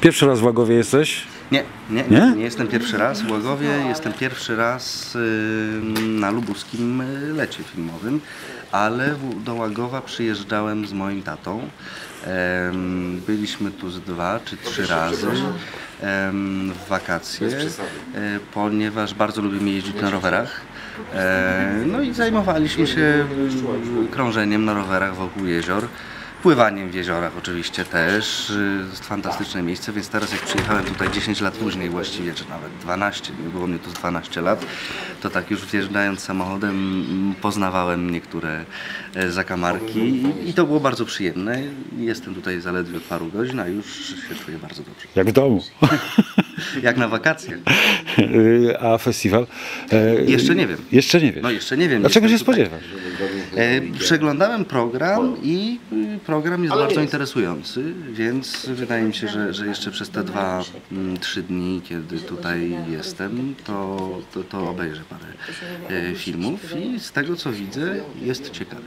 Pierwszy raz w Łagowie jesteś? Nie, nie, Nie? nie, jestem pierwszy raz w Łagowie, jestem pierwszy raz na lubuskim y, lecie filmowym, ale do Łagowa przyjeżdżałem z moim tatą. Byliśmy tu z dwa czy trzy razy w wakacje, e, ponieważ bardzo lubimy jeździć na rowerach. E, No i zajmowaliśmy się mm, krążeniem na rowerach wokół jezior. Pływaniem w jeziorach oczywiście też, y, jest fantastyczne miejsce, więc teraz jak przyjechałem tutaj 10 lat później właściwie, czy nawet 12, nie było mnie tu z 12 lat, to tak już wjeżdżając samochodem poznawałem niektóre e, zakamarki i, i to było bardzo przyjemne. Jestem tutaj zaledwie od paru godzin, a już się czuję bardzo dobrze. Jak w domu. Jak na wakacje. A festiwal? E, Jeszcze nie wiem. Jeszcze nie wiesz. No jeszcze nie wiem. Dlaczego się tutaj. spodziewasz? E, Przeglądałem program i y, program jest bardzo interesujący, więc wydaje mi się, że, że jeszcze przez te dwa, mm, trzy dni, kiedy tutaj jestem, to, to, to obejrzę parę e, filmów i z tego co widzę jest ciekawy.